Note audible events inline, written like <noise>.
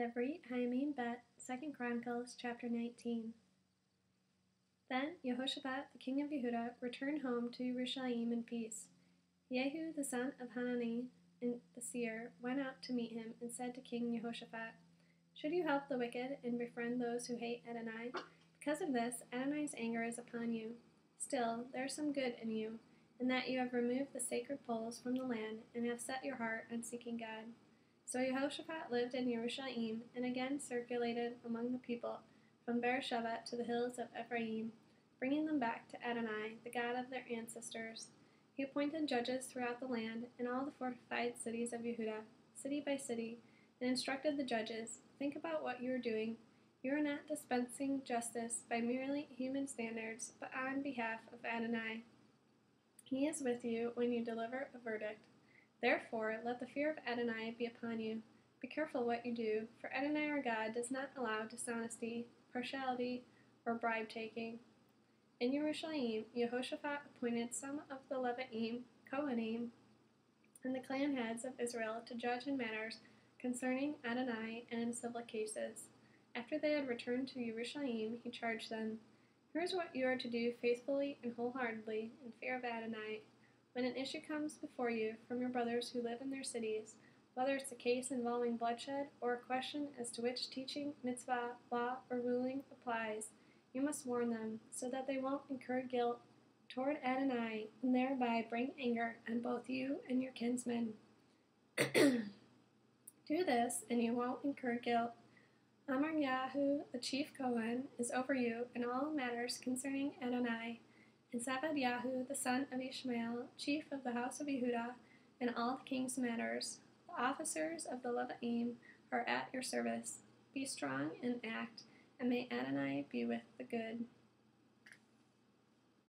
Divrei Hayamim Bet, 2 Chronicles chapter 19. Then Jehoshaphat, the king of Yehuda, returned home to Jerusalem in peace. Jehu, the son of Hanani, the seer, went out to meet him and said to King Jehoshaphat, Should you help the wicked and befriend those who hate Adonai? Because of this, Adonai's anger is upon you. Still, there is some good in you, in that you have removed the sacred poles from the land and have set your heart on seeking God. So Jehoshaphat lived in Jerusalem and again circulated among the people from Beersheba to the hills of Ephraim, bringing them back to Adonai, the God of their ancestors. He appointed judges throughout the land in all the fortified cities of Yehuda, city by city, and instructed the judges Think about what you are doing. You are not dispensing justice by merely human standards, but on behalf of Adonai. He is with you when you deliver a verdict. Therefore, let the fear of Adonai be upon you. Be careful what you do, for Adonai our God does not allow dishonesty, partiality, or bribe taking. In Jerusalem, Jehoshaphat appointed some of the Leviim, Kohanim, and the clan heads of Israel to judge in matters concerning Adonai and in civil cases. After they had returned to Jerusalem, he charged them, Here is what you are to do faithfully and wholeheartedly in fear of Adonai when an issue comes before you from your brothers who live in their cities, whether it's a case involving bloodshed or a question as to which teaching, mitzvah, law, or ruling applies, you must warn them so that they won't incur guilt toward Adonai and thereby bring anger on both you and your kinsmen. <clears throat> Do this, and you won't incur guilt. Amaryahu, the chief Kohen, is over you in all matters concerning Adonai and Zabadiah, the son of Ishmael, chief of the house of Yehuda, in all the king's matters. The officers of the Leviim are at your service. Be strong and act, and may Adonai be with the good.